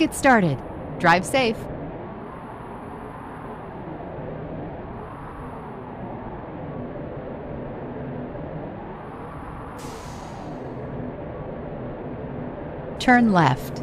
Get started. Drive safe. Turn left.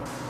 you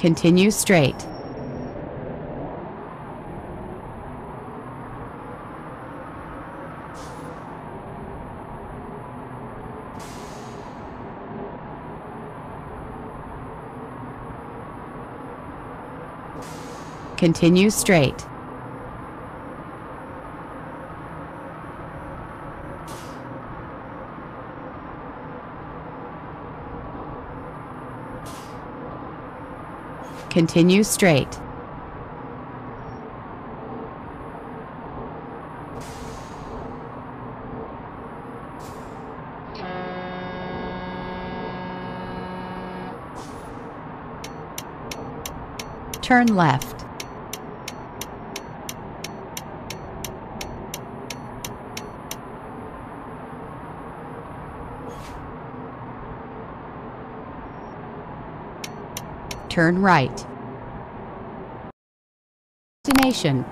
Continue straight. Continue straight. Continue straight. Turn left. Turn right. Destination.